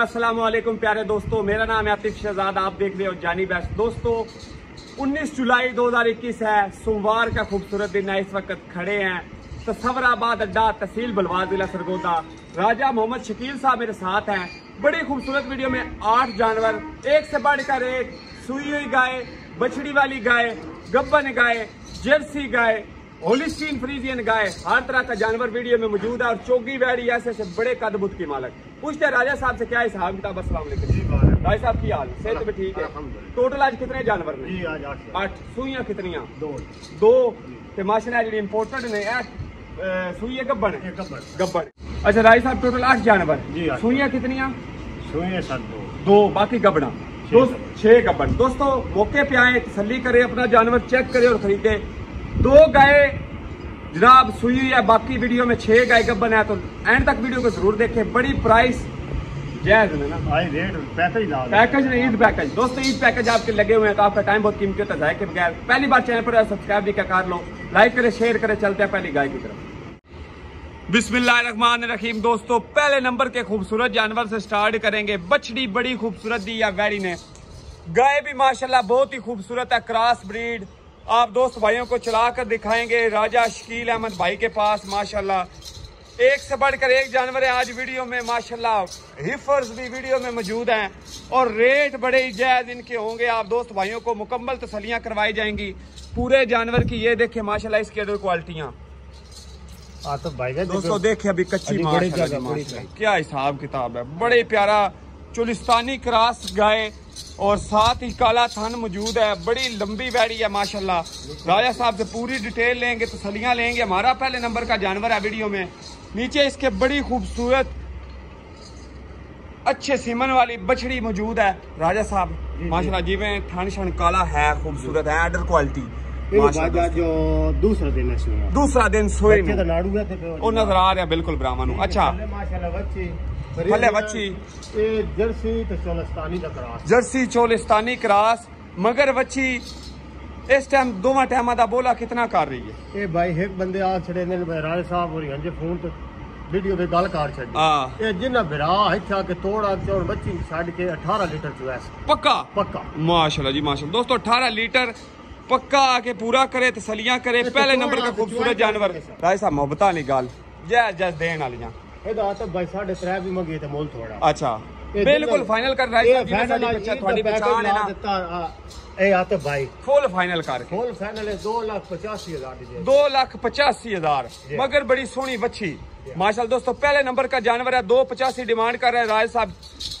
अस्सलाम वालेकुम प्यारे दोस्तों, मेरा नाम है आतिफ शहजाद, आप देख रहे हो जानी बेस्ट। दोस्तों 19 जुलाई 2021 है, सोमवार का खूबसूरत दिन है, इस वक्त खड़े हैं। तस्वराबाद अड्डा तहसील बलवार जिला सरगोदा। राजा मोहम्मद शकील साहब मेरे साथ हैं। बड़ी खूबसूरत वीडियो में आठ जानवर, एक से बढ़कर एक सुई हुई गाय, बछड़ी वाली गाय, गब्बन गाय, जर्सी गाय होलिस्टीन फ्रीजियन गाय हर तरह का जानवर वीडियो में मौजूद है और चौकी वैडी ऐसे बड़े कद बुत की मालक। पूछते राजा साहब से क्या हिसाब किताब? वालेकुम। राजा साहब की हाल? सेहत भी ठीक है? टोटल आज कितने जानवर ने आठ अठ सूइयाँ कितनियाँ? दो। दो। माशाल्लाह जेडी इंपोर्टेड ने सूइयाँ गब्बन गब्बन अच्छा राजा साहब टोटल आठ जानवर। जी। सूइयाँ कितनियाँ? दो। बाकी गबड़ा छह गब्बन। दोस्तों मौके पे आए तसली करे अपना जानवर चेक करे और खरीदे। दो गाय जनाब सुई हुई है बाकी वीडियो में छह गाय गबन है तो एंड तक वीडियो को ज़रूर देखें। बड़ी प्राइस जायज़ है ना? रेट ही। पैकेज नहीं ईद पैकेज दोस्तों ईद पैकेज आपके लगे हुए हैं तो आपका टाइम बहुत कीमती होता है जाए के बगैर। पहली बार चैनल पर सब्सक्राइब भी कर लो। लाइक करे शेयर करे चलते हैं पहली गाय की तरफ़। बिस्मिल्लाहिर्रहमानिर्रहीम। दोस्तों पहले नंबर के खूबसूरत जानवर से स्टार्ट करेंगे। बछड़ी बड़ी खूबसूरत दी या वैरी ने। गाय भी माशाल्लाह बहुत ही खूबसूरत है क्रॉस ब्रीड आप दोस्त भाइयों को चला कर दिखाएँगे राजा शकील अहमद भाई के पास माशाल्लाह। एक से बढ़कर एक जानवर है आज वीडियो में माशाल्लाह हिफर्स भी वीडियो में मौजूद हैं। और रेट बड़े ही जायज़ इनके होंगे। आप दोस्त भाइयों को मुकम्मल तसलियाँ करवाई जाएँगी। पूरे जानवर की ये देखे माशाल्लाह इसकी अदर क्वालिटियाँ। तो भाई दोस्तों देखे। अभी कच्ची माशाल्लाह। क्या हिसाब किताब है। बड़े प्यारा चुलिस्तानी क्रॉस गाय और साथ ही काला थन मौजूद है। बड़ी लंबी बैड़ी है माशाल्लाह। राजा साहब से पूरी डिटेल लेंगे तसलियाँ लेंगे। हमारा पहले नंबर का जानवर है वीडियो में। नीचे इसके बड़ी खूबसूरत अच्छे सीमन वाली बछड़ी मौजूद है। राजा साहब माशाल्लाह जी। में थन शन काला है खूबसूरत है अडर क्वालिटी। जो दूसरा दिन है दूसरा दिन सोए तो नाड़ू है थे ਉਹ भले बच्ची जर्सी चोलिस्तानी क्रास। मगर बच्ची इस टाइम दोवा टाइम का बोला कितना कर रही है? ये भाई एक बंदे आ छड़े ने बहराल साहब और हंजे फ़ोन तो वीडियो पे गल कर छड़ी ये हाँ। जिन्ना बिरा इथे आके तोड़ा और बच्ची छड़ के 18 लीटर चुएस पक्का? पक्का। माशाल्लाह जी माशाल्लाह। दोस्तों 18 लीटर पक्का आके पूरा करे तसलियाँ करे पहले नंबर का खूबसूरत जानवर। राय साहब मोहब्बत वाली गल जय जय देन वाली बिल्कुल फाइनल कर रहा है फाइनल पहचान है ना ए आते भाई फुल फाइनल कर फुल फाइनल है दो लाख पचासी हज़ार दो लाख पचासी हज़ार मगर बड़ी सोनी बच्ची माशाल्लाह दोस्तों पहले नंबर का जानवर है दो पचासी डिमांड कर रहे हैं राय साहब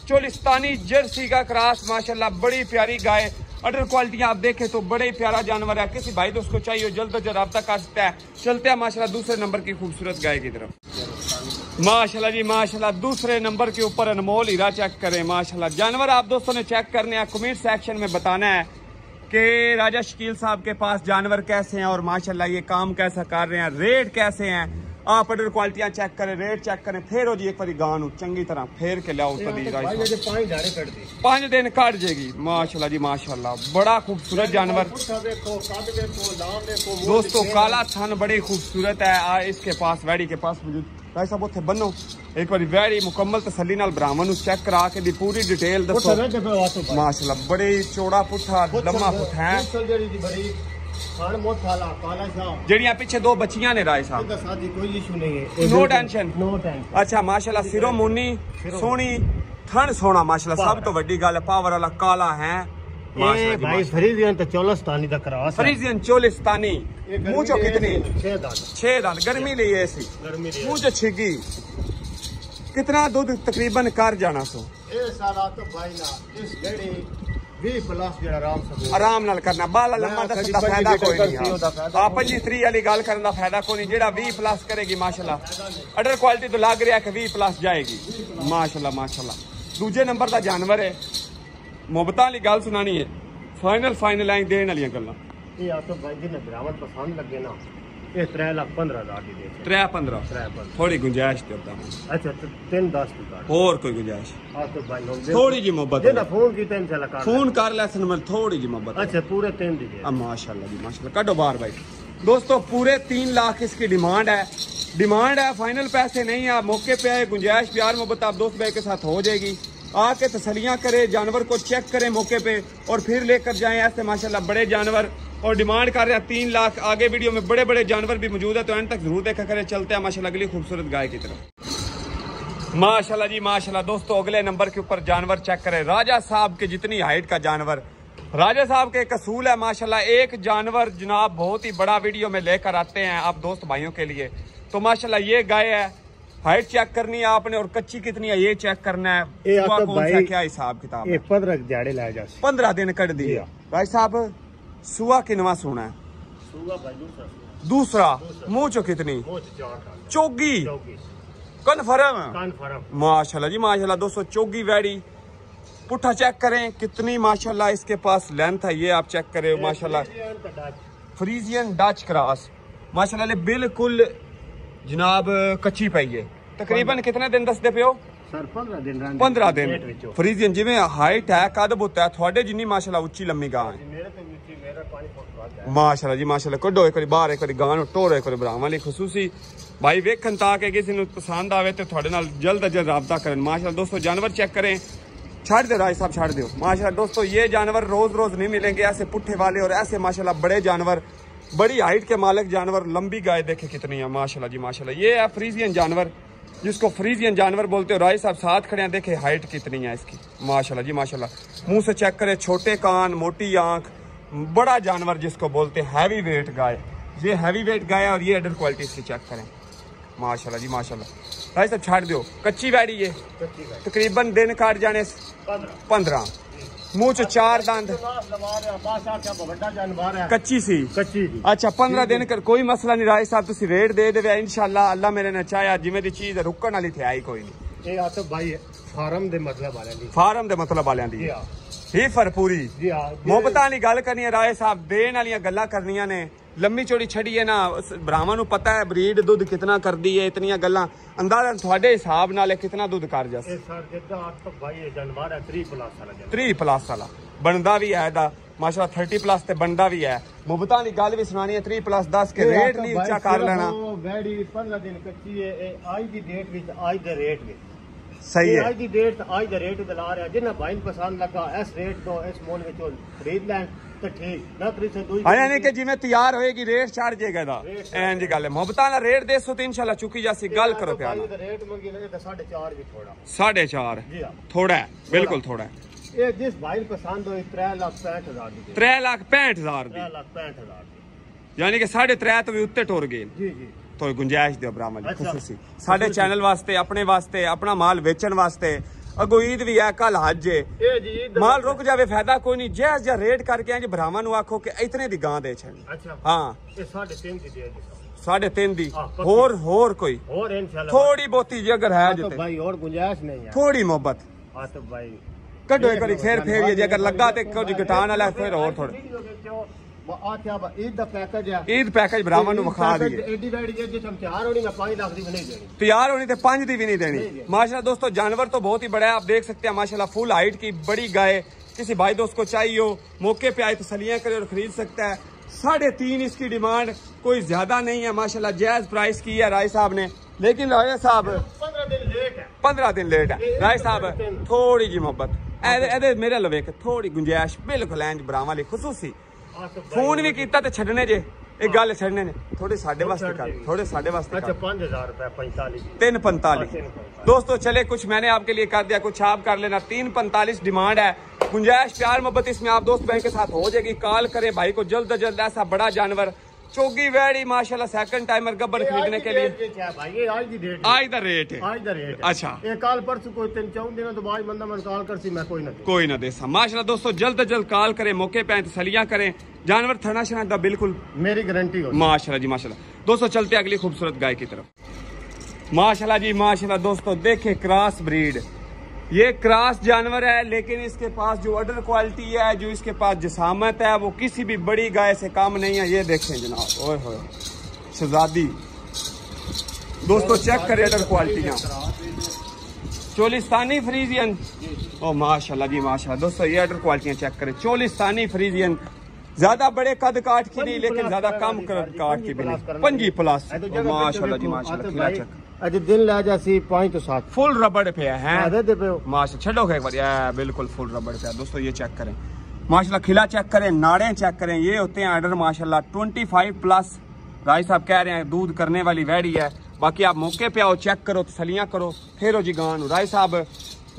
चोलिस्तानी जर्सी का क्रास माशाल्लाह बड़ी प्यारी गाय अडर क्वालिटियाँ आप देखें तो बड़े ही प्यारा जानवर है किसी भाई दोस्त को चाहिए जल्द अज रहा कर सकता है चलते हैं माशाला दूसरे नंबर की खूबसूरत गाय की तरफ़ माशाल्लाह जी, माशाल्लाह। दूसरे नंबर के ऊपर अनमोल हीरा चेक करें, माशाल्लाह। जानवर आप दोस्तों ने चेक करने हैं कमेंट सेक्शन में बताना है कि राजा शकील साहब के पास जानवर कैसे हैं और माशाल्लाह ये काम कैसा कर रहे हैं, रेट कैसे हैं। आप ऑर्डर क्वालिटियाँ चेक करें रेट चेक करें फिर हो जी एक बार गाँव चंगी तरह फिर के लिया पाँच दिन कट जाएगी। माशाल्लाह जी माशाल्लाह। बड़ा खूबसूरत जानवर। दोस्तों काला थन बड़ी खूबसूरत है। आ, इसके पास वैड़ी के पास मौजूद। भाई साहब उत्थे बनो एक बार वैरी मुकम्मल तसली ब्राह्मण चेक करा के दी पूरी डिटेल दसो माशाल्लाह बड़े चौड़ा पुठा लम्मा पुठा है। ਖਾਨ ਮੋਥਾਲਾ ਜਿਹੜੀਆਂ ਪਿੱਛੇ ਦੋ ਬੱਚੀਆਂ ਨੇ ਰਾਏ ਸਾਹਿਬ। ਸਾਡੀ ਕੋਈ ਇਸ਼ੂ ਨਹੀਂ ਹੈ। ਨੋ ਟੈਨਸ਼ਨ ਨੋ ਟੈਨਸ਼ਨ ਅੱਛਾ ਮਾਸ਼ਾਅੱਲਾ ਸਿਰੋ ਮੁੰਨੀ ਸੋਹਣੀ ਥਣ ਸੋਹਣਾ ਮਾਸ਼ਾਅੱਲਾ ਸਭ ਤੋਂ ਵੱਡੀ ਗੱਲ ਪਾਵਰ ਵਾਲਾ ਕਾਲਾ ਹੈ। ਕਿਤਨਾ? ਦੁੱਧ ਤਕਰੀਬਨ ਕਰ ਜਾਣਾ ਸੋ? ਇਹ ਸਾਰਾ ਤਾਂ ਭਾਈ ਨਾ ਇਸ ਜਿਹੜੀ 20 ਪਲੱਸ ਜਿਹੜਾ ਆਰਾਮ ਨਾਲ ਕਰਨਾ ਬਾਲਾ ਲੰਮਾ ਦਾ ਕਦੀ ਫਾਇਦਾ ਕੋਈ ਨਹੀਂ ਆ। 25 30 ਵਾਲੀ ਗੱਲ ਕਰਨ ਦਾ ਫਾਇਦਾ ਕੋਈ ਨਹੀਂ ਜਿਹੜਾ 20 ਪਲੱਸ ਕਰੇਗੀ ਮਾਸ਼ਾਅੱਲਾ। ਅਡਰ ਕੁਆਲਿਟੀ ਤੋਂ ਲੱਗ ਰਿਹਾ ਕਿ 20 ਪਲੱਸ ਜਾਏਗੀ। ਮਾਸ਼ਾਅੱਲਾ ਮਾਸ਼ਾਅੱਲਾ। ਦੂਜੇ ਨੰਬਰ ਦਾ ਜਾਨਵਰ ਹੈ। ਮੁਹੱਬਤਾਂ ਵਾਲੀ ਗੱਲ ਸੁਣਾਣੀ ਹੈ। ਫਾਈਨਲ ਫਾਈਨਲ ਲਾਈਨ ਦੇਣ ਵਾਲੀਆਂ ਗੱਲਾਂ। ਇਹ ਆ ਤਾਂ ਭਾਈ ਜਿਹਨੇ ਬਰਾਮਦ ਪਸੰਦ ਲੱਗੇ ਨਾ। कोई गुंजाइश? थोड़ी जी मोहब्बत फ़ोन कर। मैं थोड़ी जी मोहब्बत जी भाई। दोस्तों पूरे तीन लाख इसकी डिमांड है। डिमांड है फाइनल पैसे नहीं है मौके पे आए गुंजाइश प्यार मोहब्बत आप दोस्त भाई के साथ हो जाएगी। आके तसलियाँ करें जानवर को चेक करें मौके पे और फिर लेकर जाएँ ऐसे माशाल्लाह बड़े जानवर। और डिमांड कर रहे हैं तीन लाख आगे वीडियो में बड़े बड़े जानवर भी मौजूद है तो एंड तक ज़रूर देखा करें। चलते हैं माशाल्लाह अगली खूबसूरत गाय की तरफ़। माशाल्लाह जी माशाल्लाह। दोस्तों अगले नंबर के ऊपर जानवर चेक करें। राजा साहब के जितनी हाइट का जानवर। राजा साहब के एक असूल है माशाल्लाह। एक जानवर जनाब बहुत ही बड़ा वीडियो में लेकर आते हैं आप दोस्त भाइयों के लिए। तो माशाल्लाह ये गाय है। हाइट चेक करनी है आपने और कच्ची कितनी है ये चेक करना है। आपका कौन सा भाई- क्या हिसाब किताब पंद्रह दिन कट दिए। हाँ। भाई साहब सुबह की नमाज़ होना है? दूसरा मोचो कितनी? चौगी। कन्फर्म? माशाल्लाह जी माशाल्लाह दो सौ चौगी वैरी पुट्ठा चेक करें कितनी माशाल्लाह इसके पास लेंथ है ये आप चेक करें माशाल्लाह। फ्रीजियन डच क्रॉस माशाल्लाह बिल्कुल जनाब कच्ची पई है। तकरीबन कितने दिन दसते पे हो? पंद्रह दिन फ्रीजियन जिम्मे हाइट है। कद बुत है थोड़े जिनी माशाल्लाह उच्ची लम्मी गां है। ਮਾਸ਼ਾਅੱਲਾ ਜੀ ਮਾਸ਼ਾਅੱਲਾ ਕੱਢੋ ਇੱਕ ਵਾਰੀ ਬਾਹਰ ਇੱਕ ਵਾਰੀ ਗਾਂ ਨੂੰ ਟੋਰੋ ਇੱਕ ਵਾਰੀ ਭਰਾਵਾਂ ਲਈ ਖਸੂਸੀ ਭਾਈ ਵੇਖਣ ਤਾਂ ਕਿ ਕਿਸੇ ਨੂੰ ਪਸੰਦ ਆਵੇ ਤੇ ਤੁਹਾਡੇ ਨਾਲ ਜਲਦ ਅਜ ਜਲਦ ਰਾਬਤਾ ਕਰਨ ਮਾਸ਼ਾਅੱਲਾ ਦੋਸਤੋ जानवर चेक करें छाड़ दो राय साहब छाड़ दो माशाल्लाह दोस्तों ये जानवर रोज रोज नहीं मिलेंगे ऐसे पुट्ठे वाले और ऐसे माशाल्लाह बड़े जानवर बड़ी हाइट के मालिक जानवर लंबी गाय देखे कितनी है माशाल्लाह जी माशाल्लाह ये है फ्रीजियन जानवर जिसको फ्रीजियन जानवर बोलते हो राय साहब साथ खड़े हैं देखे हाइट कितनी है इसकी माशाल्लाह जी माशाल्लाह मुंह से चेक करें छोटे कान मोटी आंख बड़ा जानवर जिसको बोलते हैं हैवी वेट गाय ये हैवी वेट गाय है और ये अडर क्वालिटी इसकी चेक करें माशाल्लाह जी माशाल्लाह भाई साहब छाड़ दो कच्ची बैड़ी ये कच्ची गाय तकरीबन दिन काट जाने पंद्रह पंद्रह मुंह च चार दंद लाश लगा रहे हैं, बादशाह क्या ਵੱਡਾ ਜਾਨਵਰ ਹੈ कच्ची सी ਕੱਚੀ ਦੀ ਅੱਛਾ 15 ਦਿਨ ਕਰ ਕੋਈ ਮਸਲਾ ਨਹੀਂ ਰਾਏ ਸਾਹਿਬ ਤੁਸੀਂ ਰੇਟ ਦੇ ਦੇਵੇ ਇਨਸ਼ਾਅੱਲਾ ਅੱਲਾ ਮੇਰੇ ਨੇ ਚਾਹਿਆ ਜਿਵੇਂ ਦੀ ਚੀਜ਼ ਰੁਕਣ ਵਾਲੀ ਤੇ ਆਈ ਕੋਈ ਫਾਰਮ ਦੇ ਮਤਲਬ ਵਾਲਿਆਂ ਦੀ। ਫਾਰਮ ਦੇ ਮਤਲਬ ਵਾਲਿਆਂ ਦੀ। ਜੀ ਫਰਪੂਰੀ ਜੀ ਹਾਂ। ਮੁਹੱਬਤਾਂ ਗੱਲ ਕਰਨੀ ਹੈ ਰਾਏ ਸਾਹਿਬ ਦੇਣ ਵਾਲੀਆਂ ਗੱਲਾਂ ਕਰਨੀਆਂ ਨੇ। ਲੰਮੀ ਚੌੜੀ ਛੜੀ ਹੈ ਨਾ ਭਰਾਵਾਂ ਨੂੰ ਪਤਾ ਹੈ ਬਰੀਡ ਦੁੱਧ ਕਿਤਨਾ ਕਰਦੀ ਹੈ ਇਤਨੀਆਂ ਗੱਲਾਂ। ਅੰਦਾਜ਼ਾ ਤੁਹਾਡੇ ਹਿਸਾਬ ਨਾਲ ਇਹ ਕਿਤਨਾ ਦੁੱਧ ਕਰ ਜਸ ਇਹ ਸਰ ਜਿੱਦਾਂ ਆਤਬ ਭਾਈ ਇਹ ਜਾਨਵਰ ਹੈ 3 ਪਲੱਸ ਵਾਲਾ ਜਾਨਵਰ। 30 ਪਲੱਸ ਵਾਲਾ। ਬਣਦਾ ਵੀ ਹੈ ਇਹਦਾ। ਮਾਸ਼ਾਅੱਲਾ 30 ਪਲੱਸ ਤੇ ਬਣਦਾ ਵੀ ਹੈ। ਮੁਹੱਬਤਾਂ ਦੀ ਗੱਲ ਵੀ ਸੁਣਾਣੀ ਹੈ 30 ਪਲੱਸ 10 ਕੇ ਰੇਟ ਨਹੀਂ ਉੱਚਾ ਕਰ ਲੈਣਾ। ਵੈੜੀ 15 ਦਿਨ ਕੱਚੀ ਹੈ ਇਹ ਅੱਜ ਦੀ ਡੇਟ ਵਿੱਚ ਅੱਜ ਦੇ ਰੇਟ ਵਿੱਚ। ਸਹੀ ਇਹ ਹੈ ਅੱਜ ਦੀ ਡੇਟ ਅੱਜ ਦੇ ਰੇਟ ਤੇ ਲਾ ਰਿਹਾ ਜਿੰਨਾ ਭਾਈ ਨੂੰ ਪਸੰਦ ਲੱਗਾ ਇਸ ਰੇਟ ਤੋਂ ਇਸ ਮੋਲ ਵਿੱਚੋਂ ਖਰੀਦ ਲੈਣ ਤਾਂ ਠੀਕ ਨਾ ਕਰੀ ਸੇ ਦੂਜੀ ਹਾਂ ਯਾਨੀ ਕਿ ਜਿਵੇਂ ਤਿਆਰ ਹੋਏਗੀ ਰੇਟ ਚੜ ਜਾਏਗਾ ਇਹਦਾ ਐਂ ਜੀ ਗੱਲ ਹੈ ਮੁਹੱਬਤਾਂ ਦਾ ਰੇਟ ਦੇਸੋ ਤੇ ਇਨਸ਼ਾਅੱਲਾ ਚੁੱਕੀ ਜਾਸੀ ਗੱਲ ਕਰੋ ਪਿਆਰ ਨਾਲ ਭਾਈ ਦਾ ਰੇਟ ਮੰਗੀ ਨਾ ਤਾਂ 4.5 ਵੀ ਥੋੜਾ 4.5 ਜੀ ਹਾਂ ਥੋੜਾ ਹੈ ਬਿਲਕੁਲ ਥੋੜਾ ਹੈ ਇਹ ਜਿਸ ਭਾਈ ਨੂੰ ਪਸੰਦ ਹੋਈ 3 ਲੱਖ 65000 ਦੀ 3 ਲੱਖ 65000 ਦੀ 3 ਲੱਖ 65000 ਦੀ ਯਾਨੀ ਕਿ 3.5 ਤੋਂ ਵੀ ਉੱਤੇ ਟੁਰ ਗਏ ਜੀ ਜੀ ਤੋਂ ਗੁੰਜਾਇਸ਼ ਦਿਓ ਬ੍ਰਾਹਮਣ ਜੀ ਖੁਸੂਸੀ ਸਾਡੇ ਚੈਨਲ ਵਾਸਤੇ ਆਪਣੇ ਵਾਸਤੇ ਆਪਣਾ ਮਾਲ ਵੇਚਣ ਵਾਸਤੇ ਅਗੋ ਈਦ ਵੀ ਆ ਕੱਲ ਹੱਜ ਏ ਮਾਲ ਰੁਕ ਜਾਵੇ ਫਾਇਦਾ ਕੋਈ ਨਹੀਂ ਜੈਸ ਜਾਂ ਰੇਟ ਕਰਕੇ ਆ ਜੀ ਭਰਾਵਾਂ ਨੂੰ ਆਖੋ ਕਿ ਇਤਨੇ ਦੀ ਗਾਂ ਦੇ ਛਣ ਹਾਂ ਇਹ 3 ਦੀ ਹੋਰ ਹੋਰ ਕੋਈ ਹੋਰ ਇਨਸ਼ਾਅੱਲਾ ਥੋੜੀ ਬੋਤੀ ਜੇ ਅਗਰ ਹੈ ਜਿੱਤੇ ਭਾਈ ਹੋਰ ਗੁੰਜਾਇਸ਼ ਨਹੀਂ ਹੈ ਥੋੜੀ ਮੁਹੱਬਤ ਹਾਂ ਤਾਂ ਭਾਈ ਕੱਢੋ ਇੱਕ ਵਾਰੀ ਫੇਰ ਫੇਰ ਜੇ ਅਗਰ ਲੱਗਾ ਤੇ ਕੁਝ ਘਟਾਣ ਵਾਲਾ ਫੇਰ ਹੋਰ ਥੋੜਾ ईद का पैकेज है ਈਦ ਪੈਕੇਜ ਭਰਾਵਾਂ ਨੂੰ ਵਿਖਾ ਦਈਏ एडी वैडी जे जिस हम चार होनी मैं पाँच लाख दी भी नहीं देनी तैयार होनी थे पांच दी भी नहीं देनी नहीं। माशाल्लाह दोस्तों जानवर तो बहुत ही बड़ा है आप देख सकते हैं माशाल्लाह फुल हाइट की बड़ी गाय किसी भाई दोस्त को चाहिए हो मौके पे आए तो सलियां करे और खरीद सकता है साढ़े तीन इसकी डिमांड कोई ज्यादा नहीं है माशाल्लाह जायज प्राइस की है राय साहब ने लेकिन राय साहब पंद्रह दिन लेट है पंद्रह दिन लेट है राय साहब थोड़ी जी मोहब्बत ਇਹਦੇ ਇਹਦੇ ਮੇਰੇ ਲਵੇ ਕਿ ਥੋੜੀ ਗੁੰਜਾਇਸ਼ ਬਿਲਕੁਲ ਐਂਜ ਬਰਾਵਾਂ ਲਈ ਖਸੂਸੀ हाँ तो भाई- ਫੋਨ ਵੀ ਕੀਤਾ ਤੇ ਛੱਡਣੇ ਜੇ ਇਹ ਗੱਲ ਛੱਡਣੇ ਨੇ ਥੋੜੇ ਸਾਡੇ ਵਾਸਤੇ ਕਰ ਥੋੜੇ ਸਾਡੇ ਵਾਸਤੇ अच्छा ਕਰ पाँच हजार रुपए पैंतालीस तीन पैंतालीस तीन पैंतालीस। दोस्तों चले कुछ मैंने आपके लिए कर दिया कुछ आप कर लेना तीन पैंतालीस डिमांड है गुंजाइश प्यार मोहब्बत इसमें आप दोस्त भाई के साथ हो जाएगी कॉल करें भाई को जल्द अज जल्द ऐसा बड़ा जानवर चौगी वैड़ी माशाल्लाह सेकंड टाइमर गब्बर खरीदने के लिए। आज की द रेट है। आज द रेट अच्छा। ये परसों कोई तीन चौन दिन तो बाद बंदा मन कॉल कर सी मैं कोई ना कोई ना देसा माशाल्लाह दोस्तों जल्द अज जल्द कॉल करें मौके पे तसलियाँ करें। जानवर थना शना दा बिल्कुल मेरी गारंटी हो माशाल्लाह जी माशाल्लाह। दोस्तों चलते अगली खूबसूरत गाय की तरफ़। माशाल्लाह जी माशाल्लाह दोस्तों देखे क्रॉस ब्रीड ये क्रास जानवर है, लेकिन इसके पास जो अडर क्वालिटी है, जो इसके पास जसामत है, वो किसी भी बड़ी गाय से काम नहीं है। ये देखें जनाब। ओए हो शहजादी। दोस्तों चेक करें अडर क्वालिटियाँ चोलिस्तानी फ्रीजियन। ओ, माशाल्लाह जी, माशाल्लाह। दोस्तों, ये अडर क्वालिटियाँ चेक करें। चोलिस्तानी फ्रीजियन ज़्यादा बड़े कद काट की नहीं लेकिन ज़्यादा कम कद काट की भी नहीं। पंजी प्लस। माशाल्लाह जी माशाल्लाह अज दिन ला जा सी 5 तो 7 फुल रबड़ पे है आदे दे पे माशा छड़ो के एक बार। बिल्कुल फुल रबड़ पे है। दोस्तों ये चेक करें। माशाल्लाह खिला चेक करें नाड़े चेक करें। ये होते हैं ऑर्डर माशाल्लाह 25 प्लस राय साहब कह रहे हैं दूध करने वाली वैड़ी है। बाकी आप मौके पे आओ चेक करो तसलियाँ करो। फिर हो जी गान। राय साहब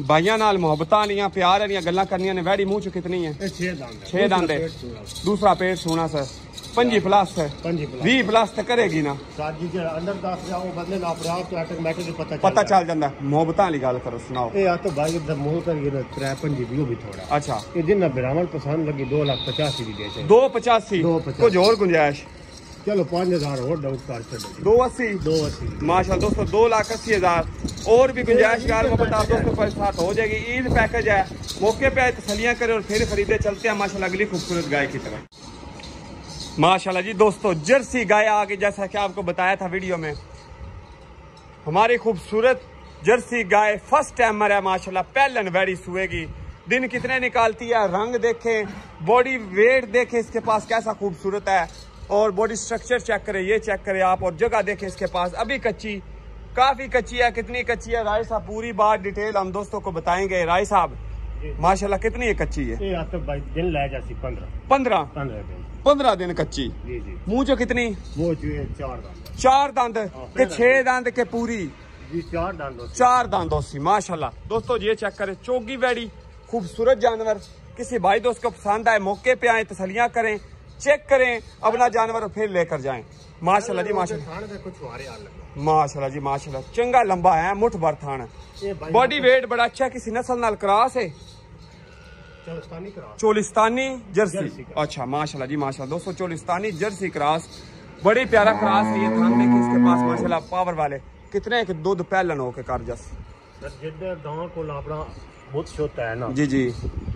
ਬਾਈਆਂ ਨਾਲ ਮੁਹੱਬਤਾਂ ਵਾਲੀਆਂ ਪਿਆਰ ਵਾਲੀਆਂ ਗੱਲਾਂ ਕਰਨੀਆਂ ਨੇ ਵੈੜੀ ਮੂੰਹ ਚ ਕਿਤਨੀ ਹੈ। ਇਹ 6 ਦੰਦ 6 ਦੰਦ ਦੂਸਰਾ ਪੇਟ ਸੋਣਾ ਸਰ। ਪੰਜੀ ਪਲੱਸ ਹੈ। 20 ਪਲੱਸ ਤੇ ਕਰੇਗੀ ਨਾ। ਸਾਡ ਜਿਹੜਾ ਅੰਦਰ ਦੱਸ ਰਿਹਾ ਉਹ ਬੰਦੇ ਨਾਲ ਅਪਰਾਧ ਤੋਂ ਆਟੋਮੈਟਿਕ ਪਤਾ ਚੱਲ ਪਤਾ ਚੱਲ ਜਾਂਦਾ। ਮੁਹੱਬਤਾਂ ਵਾਲੀ ਗੱਲ ਕਰੋ ਸੁਣਾਓ। ਇਹ ਆ ਤਾਂ ਭਾਈ ਦਾ ਮੋਹ ਕਰੀਏ ਨਾ 53 ਜੀ ਵੀ ਉਹ ਵੀ ਥੋੜਾ ਅੱਛਾ। ਇਹ ਜਿੰਨਾ ਬਿਰਾਮਣ ਪਸੰਦ ਲੱਗੀ 2 ਲੱਖ 85 ਦੀ ਦੇ 2 85 ਕੁਝ ਹੋਰ ਗੁੰਜਾਇਸ਼? चलो पाँच हज़ार और दो। अस्सी? दो अस्सी। माशा दोस्तों दो लाख अस्सी हज़ार। और भी गुंजाइश कार मुताबिक दोस्तों पर साथ हो जाएगी। ईद पैकेज है। मौके पे तसलियाँ करें और फिर खरीदे चलते हैं। माशा अगली खूबसूरत गाय की तरफ़। माशाल्लाह जी दोस्तों जर्सी गाय आ गई। जैसा कि आपको बताया था वीडियो में हमारी खूबसूरत जर्सी गाय फ़र्स्ट टाइमर है। माशाल्लाह पहले वेरी सुएगी। दिन कितने निकालती है रंग देखें बॉडी वेट देखें इसके पास कैसा खूबसूरत है। और बॉडी स्ट्रक्चर चेक करें ये चेक करें आप और जगह देखें इसके पास। अभी कच्ची काफ़ी कच्ची है कितनी कच्ची है? राय साहब पूरी बात डिटेल हम दोस्तों को बताएँगे। राय साहब माशाल्लाह कितनी है कच्ची है? तो दिन पंद्रह। पंद्रह? दिन। कच्ची? मुँह जो कितनी चार दांत। के छह दांत। के पूरी? चार दांत चार दांत माशाला दोस्तों ये चेक करे चौकी बैड़ी खूबसूरत जानवर। किसी भाई दोस्त को पसंद आए मौके पे आए तसलियाँ करें। चेक करें अपना जानवर फिर लेकर जाएँ। माशाल्लाह जी माशाल्लाह। माशाल्लाह जी माशाल्लाह। चंगा लंबा है मुठ भर थान। बॉडी वेट बड़ा अच्छा किसी नस्ल नाल क्रास है। चोलिस्तानी जर्सी। अच्छा माशाल्लाह जी माशाल्लाह। दोस्तों चोलिस्तानी जर्सी क्रॉस बड़ी प्यारा क्रॉस है ये थान देखिए इसके पास माशाल्लाह पावर वाले। कितने के दूध पहलन हो के कार जस। सर जिद्दे गाँव को लाबड़ा बहुत छोटा है ना। जी जी।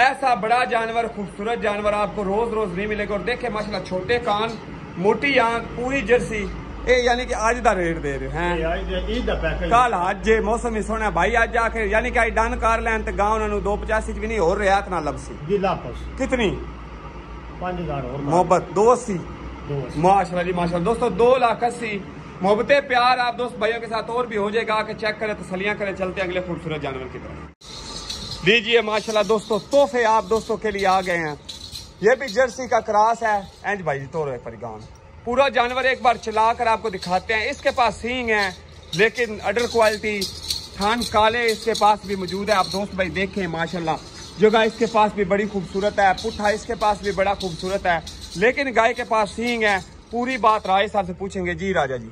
ऐसा बड़ा जानवर खूबसूरत जानवर आपको रोज रोज नहीं मिलेगा और देखे माशाल्लाह छोटे कान मोटी आंख पूरी जर्सी ये यानी कि आज का रेट दे रहे हैं ਇਹ ਆਈ ਦੀ ਈਦ ਦਾ ਪੈਕੇਜ ਕੱਲ ਅੱਜ ਜੇ ਮੌਸਮ ਹੀ ਸੋਹਣਾ ਭਾਈ ਅੱਜ ਆ ਕੇ ਯਾਨੀ ਕਿ ਅੱਜ ਡਨ ਕਰ ਲੈਣ ਤੇ ਗਾਂ ਉਹਨਾਂ ਨੂੰ 285 ਚ ਵੀ ਨਹੀਂ ਹੋਰ ਰਿਆਤ ਨਾ ਲੱਭਸੀ ਦੀ ਲਾਪਸ ਕਿਤਨੀ 5000 ਹੋਰ मोहब्बत 280 ਦੋ माशाल्लाह जी माशाल्लाह दोस्तों दो लाख अस्सी मोहब्बत प्यार आप दोस्त भाइयों के साथ और भी हो जाएगा आके चेक करें तसलियां करें चलते हैं अगले खूबसूरत जानवर की तरफ दीजिए, माशाल्लाह दोस्तों, तोहफे आप दोस्तों के लिए आ गए हैं। ये भी जर्सी का क्रास है। एंज भाई जी एक बार पूरा जानवर एक बार चला कर आपको दिखाते हैं। इसके पास सींग है, लेकिन अडर क्वालिटी थान काले इसके पास भी मौजूद है। आप दोस्त भाई देखें, माशाल्लाह। जगह इसके पास भी बड़ी खूबसूरत है। पुट्ठा इसके पास भी बड़ा खूबसूरत है। लेकिन गाय के पास सींग है। पूरी बात राय साहब से पूछेंगे। जी राजा जी।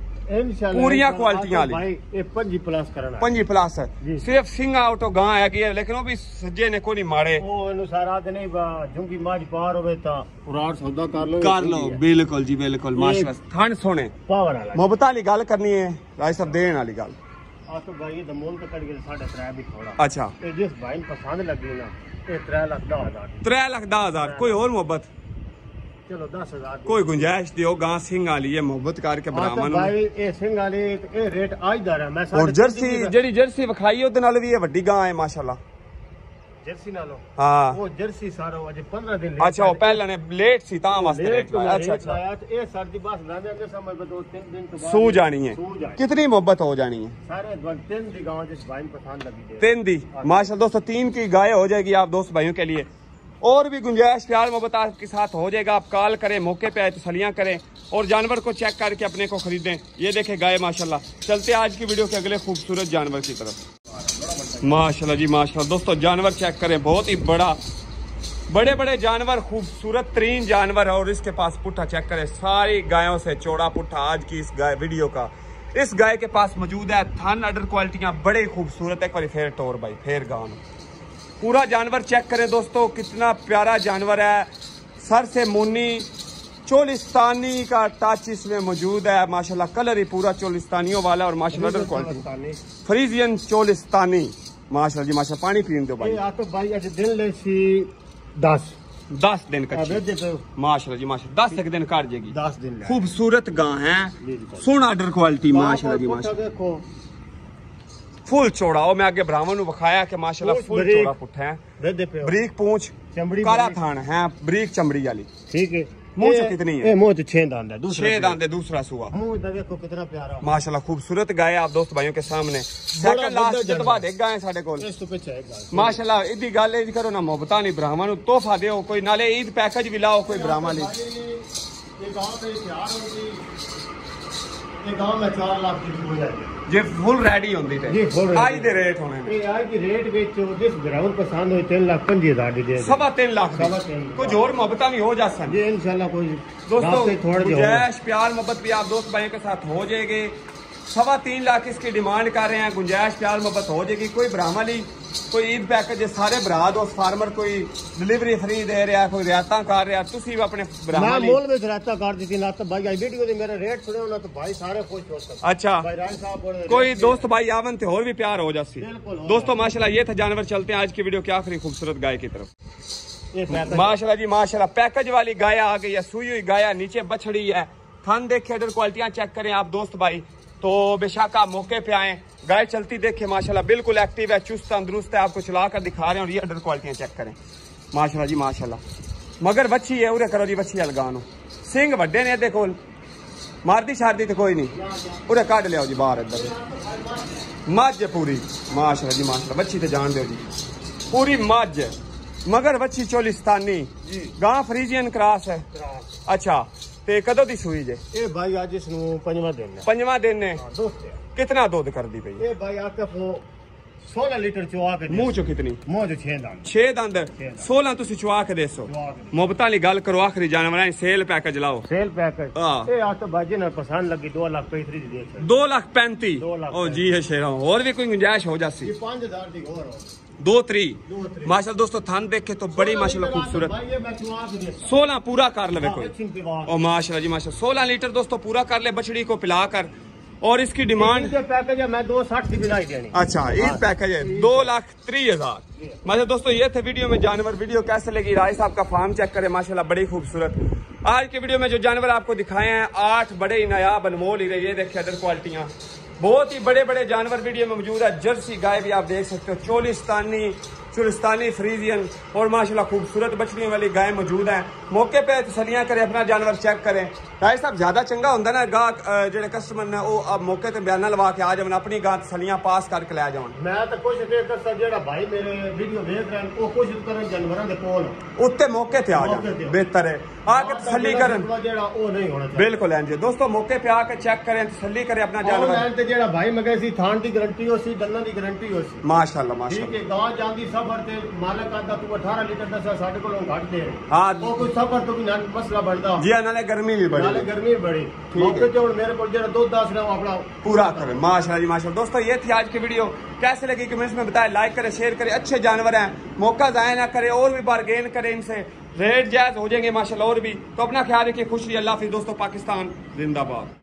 ਪੂਰੀਆਂ ਕੁਆਲਟੀਆਂ ਵਾਲੀ ਇਹ 5 ਪਲੱਸ ਕਰਨ 5 ਪਲੱਸ ਸਿਰਫ ਸਿੰਘ ਆਟੋ ਗਾਂ ਹੈਗੀ ਹੈ ਲੇਕਿਨ ਉਹ ਵੀ ਸੱਜੇ ਨੇ ਕੋ ਨਹੀਂ ਮਾਰੇ ਉਹ ਇਹਨੂੰ ਸਾਰਾ ਦਿਨ ਹੀ ਜੁੰਗੀ ਮਾਝ ਪਾਰ ਹੋਵੇ ਤਾਂ ਪੁਰਾਰ ਸੌਦਾ ਕਰ ਲਓ ਕਰ ਲਓ ਬਿਲਕੁਲ ਜੀ ਬਿਲਕੁਲ ਮਾਸ਼ਾਅੱਲਾ ਥਣ ਸੋਹਣੇ ਪਾਵਰ ਵਾਲਾ ਮੁਹੱਬਤ ਵਾਲੀ ਗੱਲ ਕਰਨੀ ਹੈ ਰਾਜ ਸਾਹਿਬ ਦੇਣ ਵਾਲੀ ਗੱਲ ਆਸੋ ਭਾਈ ਦਾ ਮੁੱਲ ਤਾਂ ਕੱਢ ਕੇ 3.5 ਵੀ ਥੋੜਾ ਅੱਛਾ ਇਹ ਜਿਸ ਭਾਈ ਨੂੰ ਪਸੰਦ ਲੱਗੇ ਨਾ ਇਹ 3 ਲੱਖ 10000 3 ਲੱਖ 10000 ਕੋਈ ਹੋਰ ਮੁਹੱਬਤ और मोहब्बत ਚਲੋ 10 ਹਜ਼ਾਰ ਦੀ। कोई गुंजाइश दियो गां सिंह वाली है मोहब्बत करके ਹਾਂ ਤਾਂ ब्राह्मण ਭਾਈ ਇਹ ਸਿੰਘ ਵਾਲੀ ਇਹ ਰੇਟ ਅੱਜ ਦਾ ਰਿਹਾ ਮੈਂ और ਸਾਡੇ जर्सी ਪਿੰਡ ਦੀ- जेडी जर्सी विखाई ਉਹਦੇ ਨਾਲ ਵੀ ਇਹ ਵੱਡੀ ਗਾਂ ਹੈ ਮਾਸ਼ਾਅੱਲਾ ਜਰਸੀ ਨਾਲੋਂ ਹਾਂ ਉਹ ਜਰਸੀ ਸਾਰਾ ਅਜੇ 15 ਦਿਨ ਅੱਛਾ ਉਹ ਪਹਿਲਾਂ ਨੇ ਲੇਟ ਸੀ ਤਾਂ ਵਾਸਤੇ ਲੇਟ ਰੇਟ ਤੋਂ ਲਾਇਆ। ਅੱਛਾ ਅੱਛਾ ਅੱਛਾ ਇਹ ਸਰਦੀ ਬਸ ਲਾਂਦੇ ਅੰਦਰ ਸਮਝ ਬੋ ਦੋ ਤਿੰਨ ਦਿਨ ਤੋਂ ਬਾਅਦ ਸੂ ਜਾਣੀ ਹੈ ਸੂ ਜਾਣੀ। कितनी मोहब्बत हो जानी है ਸਾਰੇ ਵਕਤ ਤਿੰਨ ਦੀ ਗਾਂ ਜਿਸ ਭਾਈ ਨੂੰ ਪਸੰਦ ਲੱਗੀ ਦੇ तीन दी माशाल्लाह दोस्तों तीन की गाय हो जाएगी आप दोस्त भाइयों के लिए और भी गुंजाइश प्यार मोहब्बत आपके साथ हो जाएगा। आप कॉल करें, मौके पे आए तसलियाँ करें और जानवर को चेक करके अपने को खरीदें। ये देखें गाय, माशाल्लाह। चलते आज की वीडियो के अगले खूबसूरत जानवर की तरफ़। माशाल्लाह जी, माशाल्लाह। दोस्तों, जानवर चेक करें। बहुत ही बड़ा बड़े बड़े जानवर, खूबसूरत तरीन जानवर है और इसके पास पुट्ठा चेक करें। सारी गायों से चौड़ा पुट्ठा आज की इस गाय, वीडियो का। इस गाय के पास मौजूद है थन अडर क्वालिटियाँ बड़े खूबसूरत है। एक बार फिर टोर भाई, फिर गान पूरा जानवर चेक करें दोस्तों कितना प्यारा जानवर है। सर से मुन्नी चोलिस्तानी का टच इसमें मौजूद है। माशाल्लाह कलर ही पूरा चोलिस्तानियों वाला और माशाल्लाह क्वालिटी फ्रीजियन चोलिस्तानी। माशाल्लाह जी माशा पानी पीने दो भाई। तो भाई दिन ले सी दस। दस दिन का माशा जी माशा दस एक दिन काट जाएगी। दस दिन खूबसूरत गां है। सोना आर्डर क्वालिटी माशा जी माशा देखो। फुल चौड़ा और मैं आगे ब्राह्मण बखाया कि माशाल्लाह फुल चौड़ा पुट्ठा है। बरीक पूंछ काला थान है बरीक चमड़ी वाली ठीक है। खूबसूरत गाय आप दोस्त भाइयों के सामने। सेकंड करो ना मोहब्बता नहीं ब्राह्मण तोहफा देओ कोई नाले ईद पैकेज भी लाओ कोई ब्राह्मण ये गाँव में 4 लाख ये फुल रेडी होंदी ते जी फुल आज दे रेट होने ने ये आज दी रेट विच जिस ग्राउंड 3 लाख 50000 दी दे सवा 3 लाख कुछ और मोहब्बतां भी हो जा सन जी इंशाल्लाह कोई दोस्तों गुंजाइश प्यार मोहब्बत भी आप दोस्त भाइयों के साथ हो जाएगी सवा तीन लाख इसकी डिमांड कर रहे हैं गुंजाइश प्यार मोहब्बत हो जाएगी कोई ब्राह्मण ही कोई ईद पैकेज सारे भरा दोस्त फार्मर कोई डिलीवरी फ्री दे रहा कोई रियायत कर रहा भी अपने मैं ब्राह्मण मोल में रहता कर दी थी ना तो भाई आई वीडियो दे मेरा रेट सुने ना तो भाई सारे खुश अच्छा। भाई राय साहब बोले कोई दोस्त भाई आवन थे और भी प्यार हो जासी बिल्कुल हो दोस्तों माशाल्लाह ये था जानवर चलते हैं आज की वीडियो के आखिरी खूबसूरत गाय की तरफ़। ये पैकेज माशाल्लाह जी माशाल्लाह पैकेज वाली गाय आ गई है सुई हुई गाय है, नीचे बछड़ी है। थन देखे अडर क्वालिटियाँ चेक करें आप दोस्त भाई। तो बेशक आप मौके पे आए। गाय चलती देखे माशाल्लाह बिल्कुल एक्टिव है चुस्त तंदुरुस्त है। आपको चला कर दिखा रहे हैं और ये अडर क्वालिटियाँ चेक करें। माशाल्लाह जी माशाल्लाह। मगर बच्ची है उरे करो जी बच्ची अलगानो। सिंह वड्डे ने देखो मारदी शारदी तो कोई नहीं। उरे कट लिया जी बाहर इधर। मझ पूरी। माशाल्लाह जी माशाल्लाह बच्ची तो जान दो जी। पूरी मझ मगर बच्ची चोलिस्तानी गां फ्रीजियन क्रास है। अच्छा। ਤੇ ਕਦੋਂ ਦੀ ਸੂਈ ਜੇ? ਇਹ ਭਾਈ ਅੱਜ ਇਸ ਨੂੰ ਪੰਜਵਾਂ ਦਿਨ ਹੈ। ਪੰਜਵਾਂ ਦਿਨ ਹਾਂ, ਦੋਸਤ ਹੈ। ਕਿਤਨਾ ਦੁੱਧ ਕਰਦੀ ਪਈ ਇਹ ਭਾਈ ਆਕੇ ਫੋ 16 ਲੀਟਰ ਚਵਾ ਕੇ ਮੂੰਹ ਚੋਂ ਕਿਤਨੀ? ਮੂੰਹ ਚ 6 ਦੰਦ। 6 ਦੰਦ। ਦੰਦ। 16 ਤੁਸੀਂ ਚਵਾ ਕੇ ਦੇਸੋ। ਮੁਹੱਬਤਾਂ ਵਾਲੀ ਗੱਲ ਕਰੋ ਆਖਰੀ ਜਾਨਵਰਾਂ ਦੀ ਸੇਲ ਪੈਕੇਜ ਲਾਓ। ਸੇਲ ਪੈਕੇਜ ਹਾਂ। ਇਹ ਆ ਤਾਂ ਭਾਜੀ ਨਾਲ ਪਸੰਦ ਲੱਗੀ 2 ਲੱਖ 35 ਦੀ ਦੇ ਸਕਦੇ 2 ਲੱਖ 35 ਦੋ ਲੱਖ ਉਹ ਜੀ ਹੈ ਸ਼ੇਰਾਂ ਹੋਰ ਵੀ ਕੋਈ ਗੁੰਜਾਇਸ਼ ਹੋ ਜਾਸੀ? ਇਹ 5000 ਦੀ ਹੋਰ दो त्री दो त्री। माशाल्लाह दोस्तों थान देखे तो बड़ी माशाल्लाह खूबसूरत। के दे 16 पूरा कर ले कोई अच्छी और माशाल्लाह जी माशाल्लाह। 16 लीटर दोस्तों पूरा कर ले बछड़ी को पिला कर। और इसकी डिमांड पैकेज है मैं 260 की बिलाई देनी। अच्छा ईद पैकेज है दो लाख त्री हज़ार। माशा दोस्तों ये थे वीडियो में जानवर। वीडियो कैसे लगी? राय साहब का फार्म चेक करें माशाल्लाह बड़ी खूबसूरत। आज के वीडियो में जो जानवर आपको दिखाए हैं आठ बड़े ही नायाब अनमोल ही ये देखिए अदर क्वालिटियाँ बहुत ही बड़े बड़े जानवर वीडियो में मौजूद है। जर्सी गाय भी आप देख सकते हो। चोलिस्तानी चुलस्तानी फ्रीजियन और माशाल्लाह खूबसूरत बछड़ियों वाली गाय मौजूद हैं। मौके पर तसलियाँ करें अपना जानवर चेक करें। राय साहब ज़्यादा चंगा होंगे ना गाह जो कस्टमर ने वो अब मौके पर बयान लवा के आ जाए अपनी गां तसलियाँ पास करके लै जाए मैं उत्ते मौके पर आ जाए बेहतर है। आके तसली कर बिल्कुल हैं जी। दोस्तों मौके पर आके चेक करें तसली करें अपना जानवर। भाई मगर थानी की गारंटी हो गांधी हाँ हाँ, पूरा दोस्तों ये थी आज की वीडियो। कैसे लगी कमेंट्स में लाइक करे शेयर करे। अच्छे जानवर है। मौका जाया ना करे और भी बारगेन करे इनसे। रेट जायज़ हो जाएँगे माशाल्लाह और भी। तो अपना ख्याल रखिए खुशी अल्लाह हाफिज। दोस्तों पाकिस्तान जिंदाबाद।